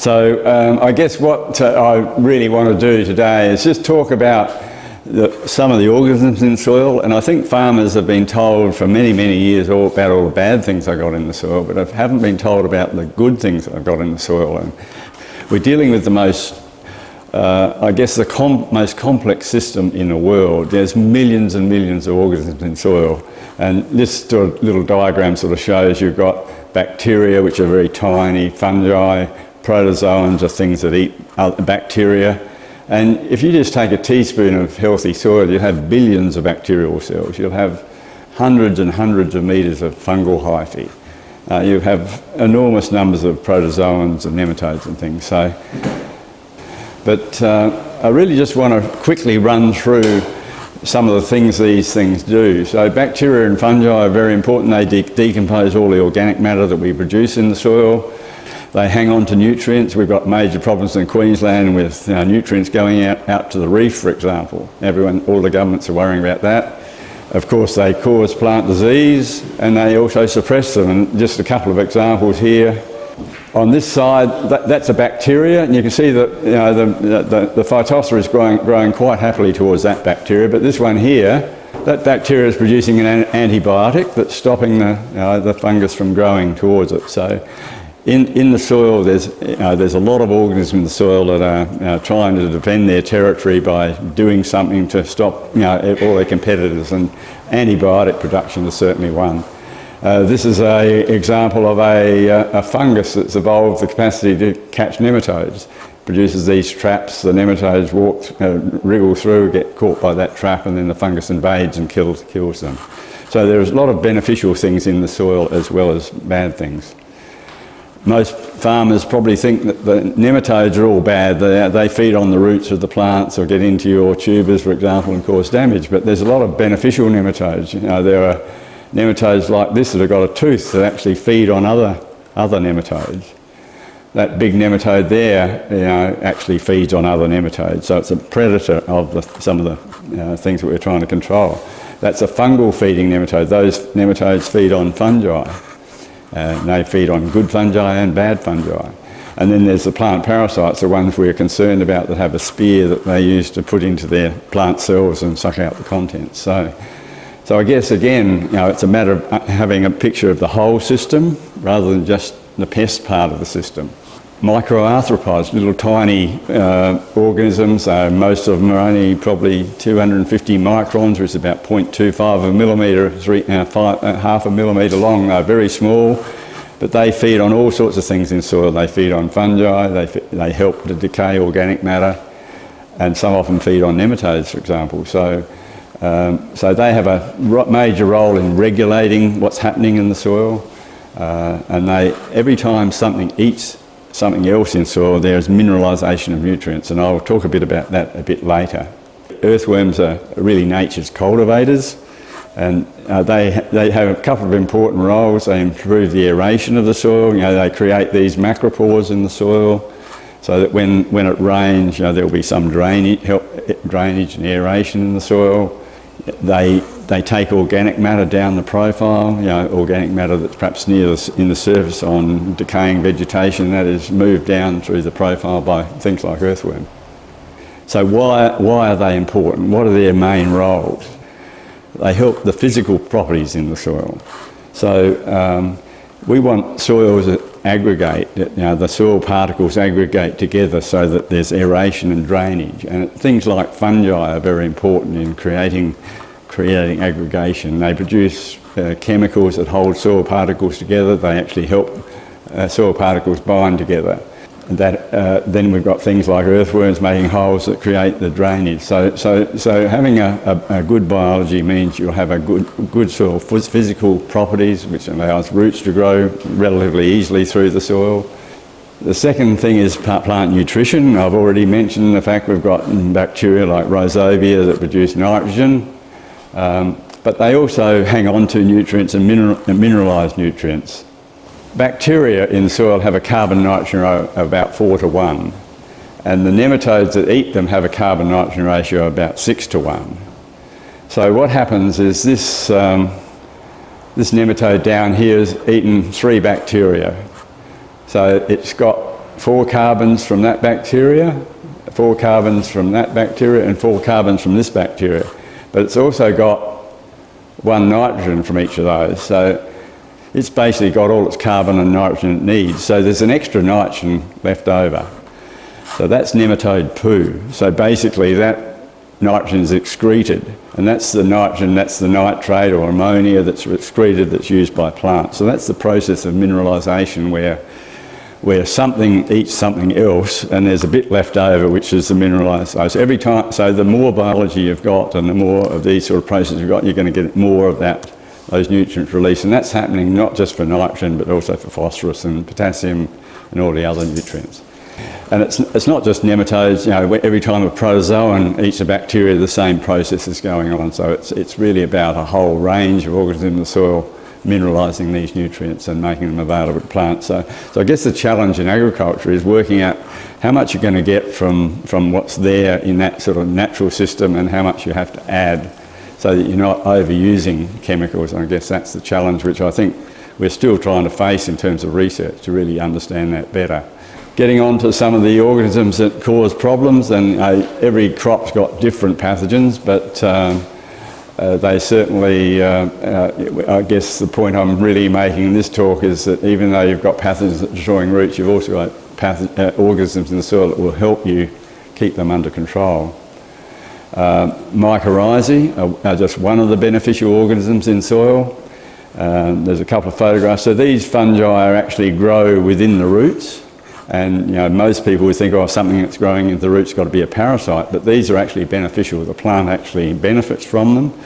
So um, I guess what uh, I really want to do today is just talk about the, some of the organisms in soil, and I think farmers have been told for many, many years all about all the bad things I got in the soil, but I haven't been told about the good things I've got in the soil. And we're dealing with the most, uh, I guess, the com most complex system in the world. There's millions and millions of organisms in soil, and this little diagram sort of shows you've got bacteria, which are very tiny, fungi, protozoans are things that eat bacteria. And if you just take a teaspoon of healthy soil, you'll have billions of bacterial cells. You'll have hundreds and hundreds of metres of fungal hyphae. Uh, you have enormous numbers of protozoans and nematodes and things. So, but uh, I really just want to quickly run through some of the things these things do. So bacteria and fungi are very important. They de decompose all the organic matter that we produce in the soil. They hang on to nutrients. We've got major problems in Queensland with you know, nutrients going out, out to the reef, for example. Everyone, all the governments are worrying about that. Of course, they cause plant disease and they also suppress them. And just a couple of examples here. On this side, that, that's a bacteria, and you can see that you know, the, the, the phytophthora is growing, growing quite happily towards that bacteria. But this one here, that bacteria is producing an antibiotic that's stopping the, you know, the fungus from growing towards it. So in, in the soil, there's, know, there's a lot of organisms in the soil that are know, trying to defend their territory by doing something to stop you know, all their competitors, and antibiotic production is certainly one. Uh, this is an example of a, uh, a, fungus that's evolved the capacity to catch nematodes. Produces these traps, the nematodes walk, uh, wriggle through, get caught by that trap, and then the fungus invades and kills, kills them. So there's a lot of beneficial things in the soil as well as bad things most farmers probably think that the nematodes are all bad. They, they feed on the roots of the plants or get into your tubers, for example, and cause damage. But there's a lot of beneficial nematodes. You know, there are nematodes like this that have got a tooth that actually feed on other, other nematodes. That big nematode there you know, actually feeds on other nematodes. So it's a predator of the, some of the know, things that we're trying to control. That's a fungal feeding nematode. Those nematodes feed on fungi. Uh, they feed on good fungi and bad fungi. And then there's the plant parasites, the ones we're concerned about that have a spear that they use to put into their plant cells and suck out the contents. So, so I guess again, you know, it's a matter of uh, having a picture of the whole system rather than just the pest part of the system microarthropods, little tiny uh, organisms. Uh, most of them are only probably 250 microns, which is about 0.25 of a millimetre, three, uh, five, uh, half a millimetre long. They're very small, but they feed on all sorts of things in soil. They feed on fungi, they, they help to decay organic matter, and some of them feed on nematodes, for example. So, um, so they have a major role in regulating what's happening in the soil. Uh, and they, every time something eats something else in soil, there is mineralisation of nutrients, and I'll talk a bit about that a bit later. Earthworms are really nature's cultivators, and uh, they, they have a couple of important roles. They improve the aeration of the soil, you know, they create these macropores in the soil, so that when, when it rains, you know, there will be some drainage, help, drainage and aeration in the soil. They they take organic matter down the profile, you know, organic matter that's perhaps near the, in the surface on decaying vegetation, that is moved down through the profile by things like earthworm. So why, why are they important? What are their main roles? They help the physical properties in the soil. So um, we want soils that aggregate, you know, the soil particles aggregate together so that there's aeration and drainage. And things like fungi are very important in creating creating aggregation. They produce uh, chemicals that hold soil particles together. They actually help uh, soil particles bind together. And that, uh, then we've got things like earthworms making holes that create the drainage. So, so, so having a, a, a good biology means you'll have a good, good soil physical properties, which allows roots to grow relatively easily through the soil. The second thing is plant nutrition. I've already mentioned the fact we've got bacteria like rhizobia that produce nitrogen. Um, but they also hang on to nutrients and, mineral, and mineralised nutrients. Bacteria in the soil have a carbon nitrogen ratio of about 4 to 1, and the nematodes that eat them have a carbon nitrogen ratio of about 6 to 1. So what happens is this, um, this nematode down here has eaten three bacteria. So it's got four carbons from that bacteria, four carbons from that bacteria, and four carbons from this bacteria. But it's also got one nitrogen from each of those. So it's basically got all its carbon and nitrogen it needs. So there's an extra nitrogen left over. So that's nematode poo. So basically that nitrogen is excreted and that's the nitrogen, that's the nitrate or ammonia that's excreted that's used by plants. So that's the process of mineralisation where, where something eats something else and there's a bit left over which is the mineralisation. So every time, so the more biology you've got and the more of these sort of processes you've got, you're going to get more of that, those nutrients released. And that's happening not just for nitrogen but also for phosphorus and potassium and all the other nutrients. And it's, it's not just nematodes, you know, every time a protozoan eats a bacteria, the same process is going on. So it's, it's really about a whole range of organisms in the soil mineralising these nutrients and making them available to plants. So, so I guess the challenge in agriculture is working out how much you're going to get from, from what's there in that sort of natural system and how much you have to add so that you're not overusing chemicals. And I guess that's the challenge which I think we're still trying to face in terms of research to really understand that better getting on to some of the organisms that cause problems, and uh, every crop's got different pathogens, but um, uh, they certainly, uh, uh, I guess the point I'm really making in this talk is that even though you've got pathogens destroying roots, you've also got uh, organisms in the soil that will help you keep them under control. Uh, mycorrhizae are, are, just one of the beneficial organisms in soil. Um, there's a couple of photographs. So these fungi actually grow within the roots. And you know, most people would think, oh, something that's growing in the root's got to be a parasite, but these are actually beneficial. The plant actually benefits from them.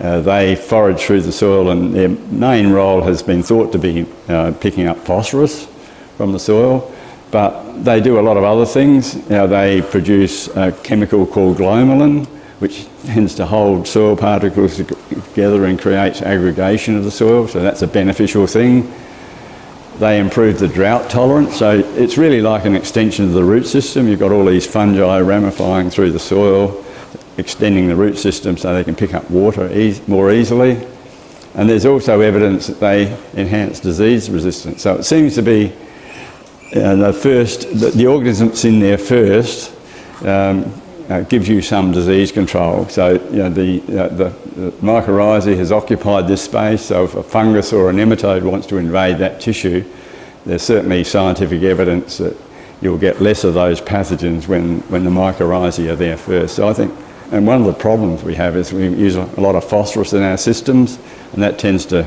Uh, they forage through the soil, and their main role has been thought to be uh, picking up phosphorus from the soil. But they do a lot of other things. You know, they produce a chemical called glomalin, which tends to hold soil particles together and creates aggregation of the soil. So that's a beneficial thing. They improve the drought tolerance, so it's really like an extension of the root system. You've got all these fungi ramifying through the soil, extending the root system so they can pick up water e more easily. And there's also evidence that they enhance disease resistance. So it seems to be uh, the first, the, the organism that's in there first um, uh, gives you some disease control. So you know, the, uh, the mycorrhizae has occupied this space, so if a fungus or a nematode wants to invade that tissue, there's certainly scientific evidence that you'll get less of those pathogens when, when the mycorrhizae are there first. So I think, and one of the problems we have is we use a lot of phosphorus in our systems, and that tends to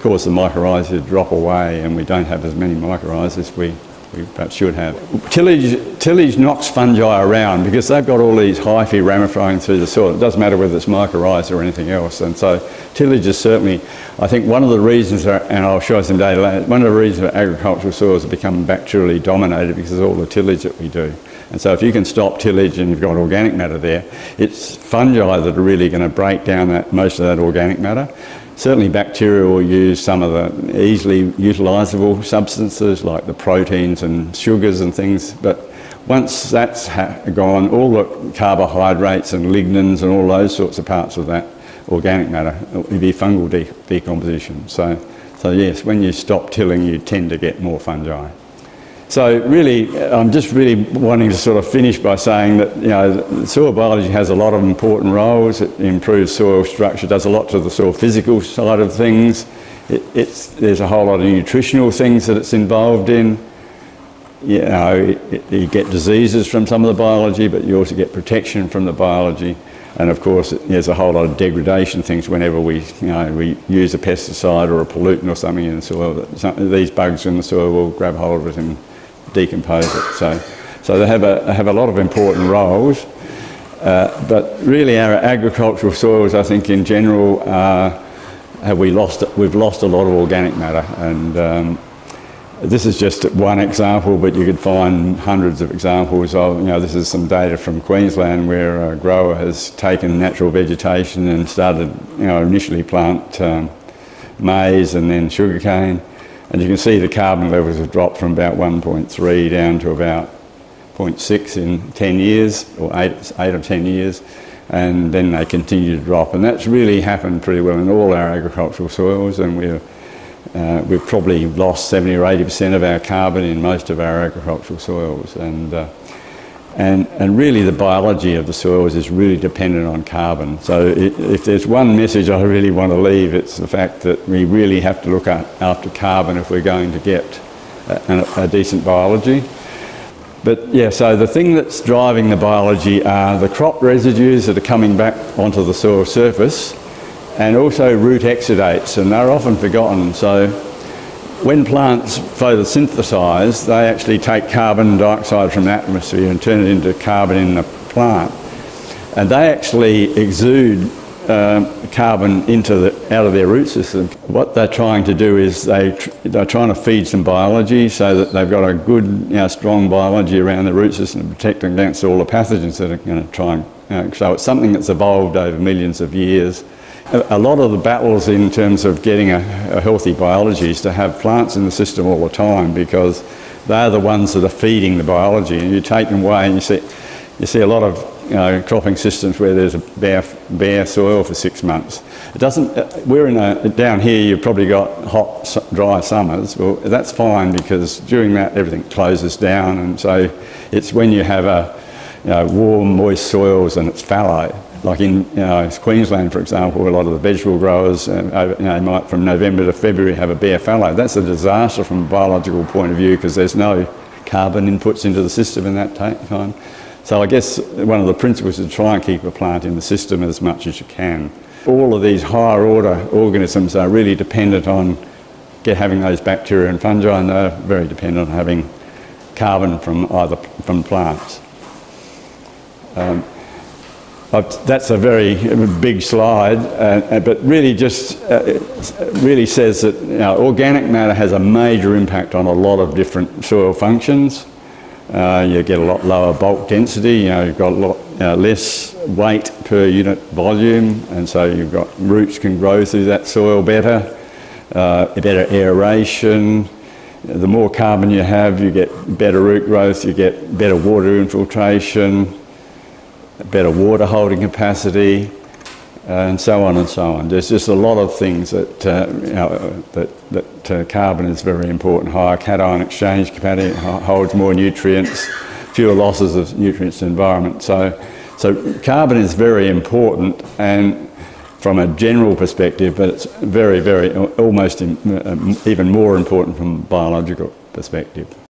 cause the mycorrhizae to drop away, and we don't have as many mycorrhizae as we we perhaps should have. Tillage, tillage knocks fungi around because they've got all these hyphae ramifying through the soil. It doesn't matter whether it's mycorrhizae or anything else. And so tillage is certainly, I think one of the reasons, and I'll show some data later, one of the reasons that agricultural soils have become bacterially dominated because of all the tillage that we do. And so if you can stop tillage and you've got organic matter there, it's fungi that are really going to break down that, most of that organic matter. Certainly bacteria will use some of the easily utilisable substances like the proteins and sugars and things, but once that's gone, all the carbohydrates and lignins and all those sorts of parts of that organic matter will be fungal de decomposition. So, so yes, when you stop tilling, you tend to get more fungi. So really, I'm just really wanting to sort of finish by saying that you know soil biology has a lot of important roles. It improves soil structure, does a lot to the soil physical side of things. It, there's a whole lot of nutritional things that it's involved in. You know, it, you get diseases from some of the biology, but you also get protection from the biology. And of course, there's a whole lot of degradation things whenever we, you know, we use a pesticide or a pollutant or something in the soil. these bugs in the soil will grab hold of it and decompose it. So, so they have a, have a lot of important roles. Uh, but really, our agricultural soils, I think, in general, uh, have we lost? We've lost a lot of organic matter, and um, this is just one example. But you could find hundreds of examples of. You know, this is some data from Queensland where a grower has taken natural vegetation and started, you know, initially plant um, maize and then sugarcane and you can see the carbon levels have dropped from about 1.3 down to about 0.6 in 10 years, or 8, 8 or 10 years, and then they continue to drop. And that's really happened pretty well in all our agricultural soils, and we're Uh, we've probably lost 70 or 80% of our carbon in most of our agricultural soils. And, uh, and, and really the biology of the soils is really dependent on carbon. So it, if there's one message I really want to leave, it's the fact that we really have to look at, after carbon if we're going to get a, a decent biology. But yeah, so the thing that's driving the biology are the crop residues that are coming back onto the soil surface and also root exudates, and they're often forgotten. So when plants photosynthesize, they actually take carbon dioxide from the atmosphere and turn it into carbon in the plant. And they actually exude um, carbon into the, out of their root system. What they're trying to do is they tr- they're trying to feed some biology so that they've got a good, you know, strong biology around the root system to protect against all the pathogens that are going to try and. You know, so it's something that's evolved over millions of years a lot of the battles in terms of getting a, a, healthy biology is to have plants in the system all the time because they're the ones that are feeding the biology. And you take them away and you see, you see a lot of you know, cropping systems where there's a bare, bare soil for six months. It doesn't, uh, we're in a, down here you've probably got hot, dry summers. Well, that's fine because during that everything closes down and so it's when you have a, you know, warm, moist soils and it's fallow like in you know, Queensland, for example, a lot of the vegetable growers uh, you know, might from November to February have a bare fallow. That's a disaster from a biological point of view because there's no carbon inputs into the system in that time. So I guess one of the principles is to try and keep a plant in the system as much as you can. All of these higher order organisms are really dependent on get having those bacteria and fungi and they're very dependent on having carbon from either from plants. Um, that's a very big slide, uh, but really just uh, really says that you know, organic matter has a major impact on a lot of different soil functions. Uh, you get a lot lower bulk density, you know, you've got a lot uh, less weight per unit volume, and so you've got roots can grow through that soil better, uh, better aeration. The more carbon you have, you get better root growth, you get better water infiltration, better water holding capacity, and so on and so on. There's just a lot of things that, uh, you know, that, that uh, carbon is very important. Higher cation exchange capacity holds more nutrients, fewer losses of nutrients to the environment. So, so carbon is very important and from a general perspective, but it's very, very, almost in, uh, even more important from a biological perspective.